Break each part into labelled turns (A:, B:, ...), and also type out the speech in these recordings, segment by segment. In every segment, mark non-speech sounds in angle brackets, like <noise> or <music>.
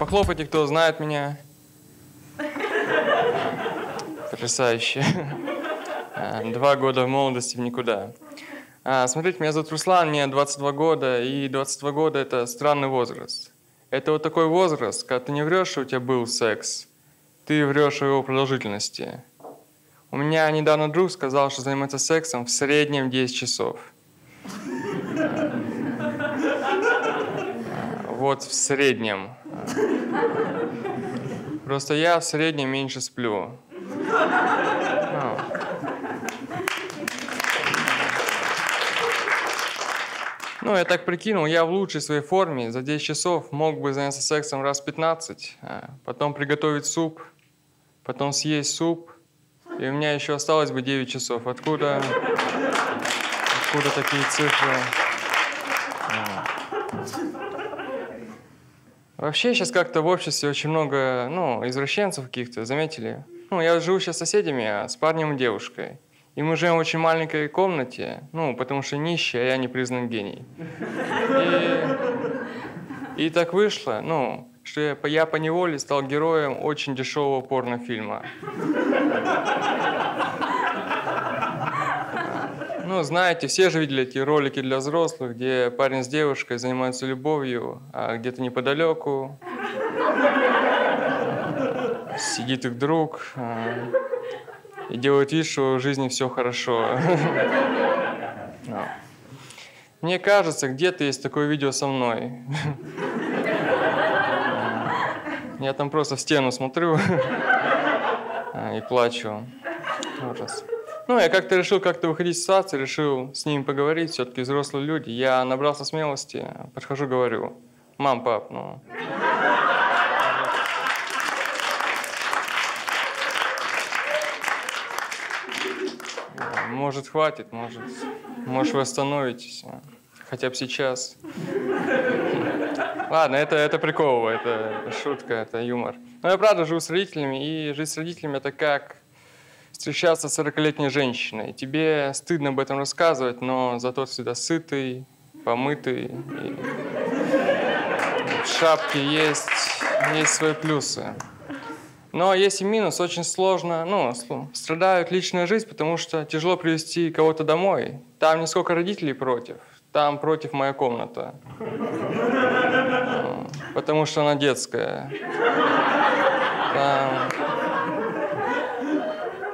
A: Похлопайте, кто знает меня. Потрясающе. А, Два года в молодости в никуда. А, Смотрите, меня зовут Руслан, мне 22 года, и 22 года – это странный возраст. Это вот такой возраст, когда ты не врешь, что у тебя был секс, ты врешь о его продолжительности. У меня недавно друг сказал, что занимается сексом в среднем 10 часов. Вот в среднем. Просто я в среднем меньше сплю. Ну. Ну, я так прикинул, я в лучшей своей форме за 10 часов мог бы заняться сексом раз 15, а потом приготовить суп, потом съесть суп, и у меня еще осталось бы 9 часов. Откуда, откуда такие цифры? Вообще сейчас как-то в обществе очень много, ну, извращенцев каких-то, заметили? Ну, я живу сейчас с соседями, а с парнем и девушкой. И мы живем в очень маленькой комнате, ну, потому что нищий, а я не признан гений. И, и так вышло, ну, что я, я по неволе стал героем очень дешевого порнофильма. Ну, знаете, все же видели эти ролики для взрослых, где парень с девушкой занимаются любовью, а где-то неподалеку сидит их друг а, и делает вид, что в жизни все хорошо. Ну. Мне кажется, где-то есть такое видео со мной. Я там просто в стену смотрю а, и плачу. Ужас. Ну, я как-то решил как-то выходить из ситуации, решил с ними поговорить, все-таки взрослые люди. Я набрался смелости, подхожу, говорю, мам, пап, ну... Может, хватит, может, может, вы остановитесь, хотя бы сейчас. Ладно, это, это прикол, это шутка, это юмор. Но я правда живу с родителями, и жить с родителями это как встречаться с 40-летней женщиной. Тебе стыдно об этом рассказывать, но зато всегда сытый, помытый. И в шапке есть, есть свои плюсы. Но есть и минус, очень сложно, ну, страдает личная жизнь, потому что тяжело привести кого-то домой. Там не сколько родителей против, там против моя комната. Потому что она детская. Там,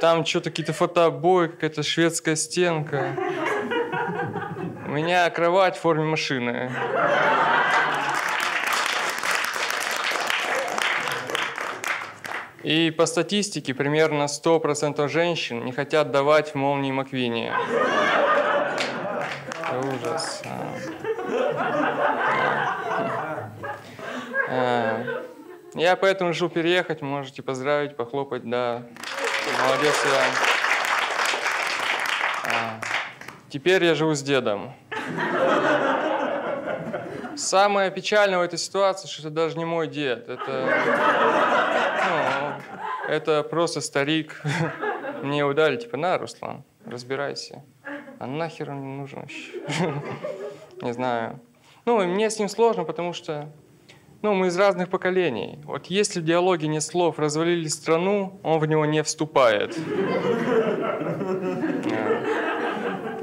A: там что-то какие-то фотообои, какая-то шведская стенка. У меня кровать в форме машины. И по статистике примерно 100% женщин не хотят давать в молнии Маквине. Это ужас. а. А. Я поэтому решил переехать, можете поздравить, похлопать, да. Молодец я. А. Теперь я живу с дедом. Самое печальное в этой ситуации, что это даже не мой дед. Это, ну, это просто старик. Мне его дали, типа, на, Руслан, разбирайся. А нахер он мне нужен вообще? Не знаю. Ну, мне с ним сложно, потому что ну, мы из разных поколений. Вот если в диалоге нет слов «развалили страну», он в него не вступает.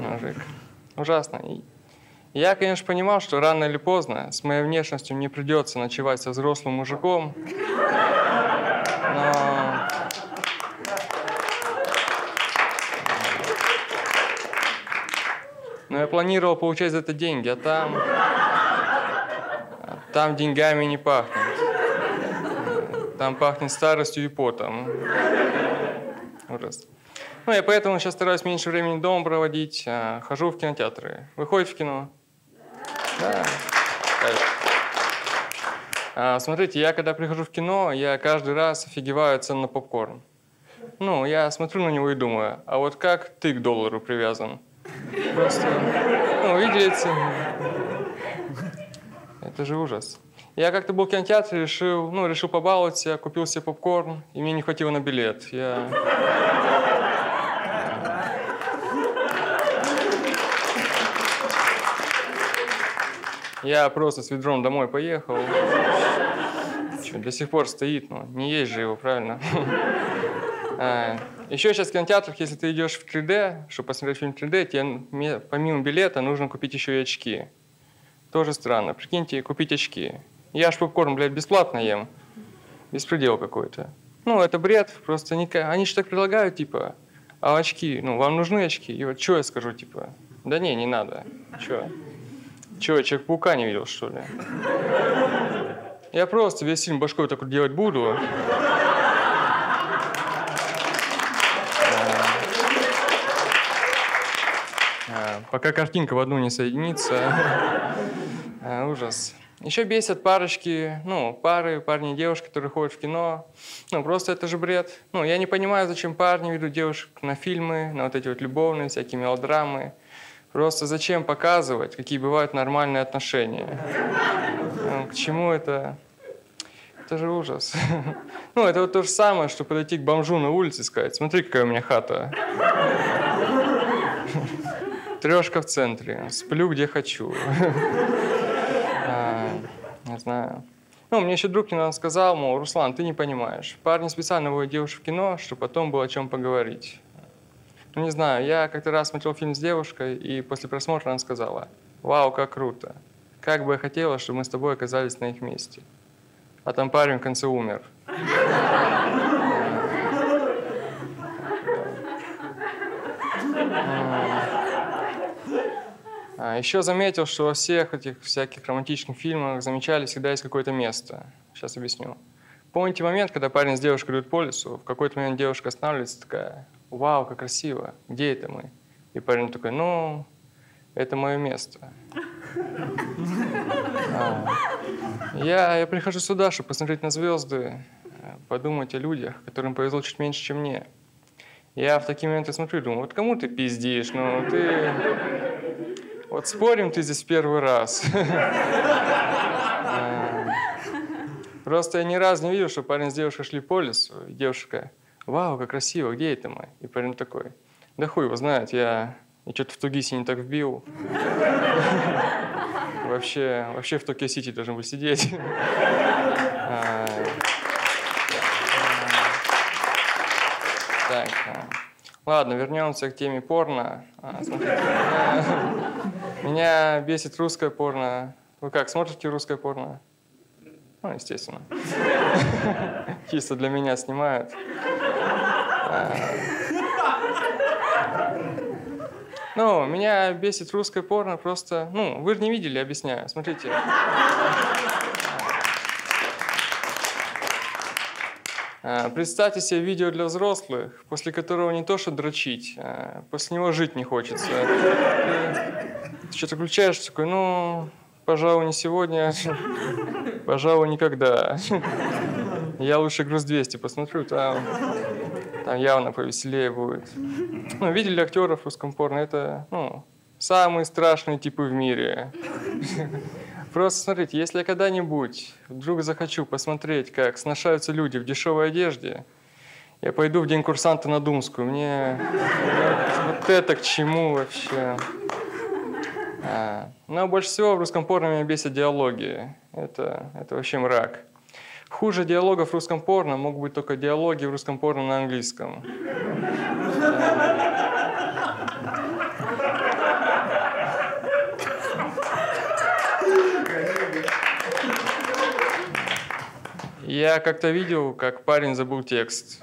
A: Мужик. Ужасно. Я, конечно, понимал, что рано или поздно с моей внешностью мне придется ночевать со взрослым мужиком. Но... Но я планировал получать за это деньги, а там... Там деньгами не пахнет. Там пахнет старостью и потом. Ужас. Ну, я поэтому сейчас стараюсь меньше времени дома проводить, а, хожу в кинотеатры. Выходит в кино? Да. Кайф. А, смотрите, я когда прихожу в кино, я каждый раз офигеваю от цен на попкорн. Ну, я смотрю на него и думаю, а вот как ты к доллару привязан? Просто, ну, видели цены? Это же ужас. Я как-то был в кинотеатре, решил, ну, решил побаловать себя, купил себе попкорн, и мне не хватило на билет. Я... Я просто с ведром домой поехал. Чё, до сих пор стоит, ну, не есть же его, правильно? А, Еще сейчас в кинотеатрах, если ты идешь в 3D, чтобы посмотреть фильм в 3D, тебе помимо билета нужно купить еще и очки. Тоже странно. Прикиньте, купить очки. Я ж попкорн, блядь, бесплатно ем. Беспредел какой-то. Ну, это бред, просто не... они же так предлагают, типа, а очки, ну, вам нужны очки? И вот что я скажу, типа, да не, не надо. Че? Че, Человек-паука не видел, что ли? Я просто весь фильм башкой так делать буду. А, пока картинка в одну не соединится. А, ужас. Еще бесят парочки, ну, пары, парни и девушки, которые ходят в кино. Ну, просто это же бред. Ну, я не понимаю, зачем парни ведут девушек на фильмы, на вот эти вот любовные, всякие мелодрамы. Просто зачем показывать, какие бывают нормальные отношения? Ну, к чему это? Это же ужас. <laughs> Ну, это вот то же самое, что подойти к бомжу на улице и сказать, смотри, какая у меня хата. <laughs> Трешка в центре, сплю где хочу. <laughs> Не знаю. Ну, мне еще друг недавно сказал, мол, Руслан, ты не понимаешь. Парни специально водят девушек в кино, чтобы потом было о чем поговорить. Ну, не знаю, я как-то раз смотрел фильм с девушкой, и после просмотра она сказала, вау, как круто. Как бы я хотела, чтобы мы с тобой оказались на их месте. А там парень в конце умер. Еще заметил, что во всех этих всяких романтичных фильмах замечали всегда есть какое-то место. Сейчас объясню. Помните момент, когда парень с девушкой идут по лесу, в какой-то момент девушка останавливается такая, вау, как красиво, где это мы? И парень такой, ну, это мое место. А, я, я прихожу сюда, чтобы посмотреть на звезды, подумать о людях, которым повезло чуть меньше, чем мне. Я в такие моменты смотрю и думаю, вот кому ты пиздишь, ну ты... Вот спорим ты здесь первый раз. <laughs> А, просто я ни разу не видел, что парень с девушкой шли по лесу, и девушка вау, как красиво, где это мы? И парень такой, да хуй его знает, я, я что-то в Тугисе не так вбил. <laughs> Вообще, вообще в Токио-Сити должен был сидеть. А, так, а. ладно, вернемся к теме порно. <laughs> Меня бесит русское порно. Вы как, смотрите русское порно? Ну, естественно. <laughs> Чисто для меня снимают. Ну, меня бесит русское порно просто... Ну, вы же не видели, объясняю. Смотрите. А, представьте себе видео для взрослых, после которого не то что дрочить, а после него жить не хочется. Ты что-то включаешь, такой, ну, пожалуй, не сегодня, <laughs> пожалуй, никогда. <laughs> Я лучше груз 200 посмотрю, там там явно повеселее будет. Ну, видели актеров в русском порно? Это, ну, самые страшные типы в мире. <laughs> Просто смотрите, если я когда-нибудь вдруг захочу посмотреть, как сношаются люди в дешевой одежде, я пойду в день курсанта на Думскую. Мне вот это к чему вообще? А, но больше всего в русском порно меня бесит диалоги. Это, это вообще мрак. Хуже диалогов в русском порно могут быть только диалоги в русском порно на английском. Я как-то видел, как парень забыл текст.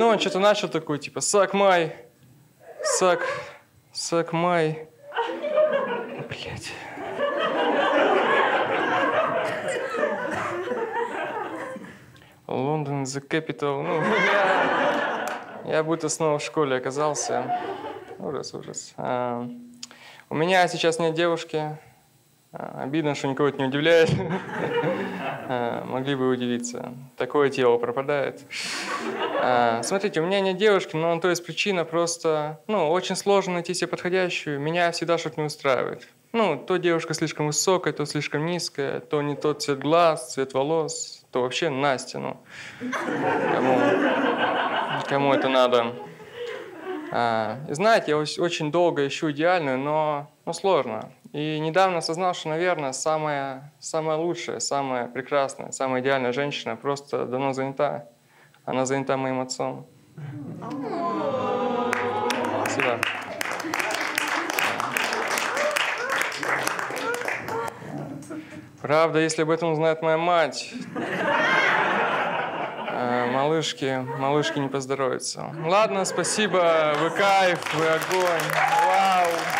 A: Ну, он что-то начал такой, типа, сак май, сак, сак май. Блять. Лондон the capital. Ну, я, я будто снова в школе оказался. Ужас, ужас. А, у меня сейчас нет девушки. А, обидно, что никого это не удивляет. <laughs> А, могли бы удивиться. Такое тело пропадает. А, смотрите, у меня нет девушки, но то есть причина просто... Ну, очень сложно найти себе подходящую. Меня всегда что-то не устраивает. Ну, то девушка слишком высокая, то слишком низкая, то не тот цвет глаз, цвет волос, то вообще Настя, ну, кому, кому это надо. А, и знаете, я очень долго ищу идеальную, но, но сложно. И недавно осознал, что, наверное, самая, самая лучшая, самая прекрасная, самая идеальная женщина просто давно занята. Она занята моим отцом. Спасибо. Правда, если об этом узнает моя мать, э, малышки, малышки не поздоровятся. Ладно, спасибо, вы кайф, вы огонь. Вау.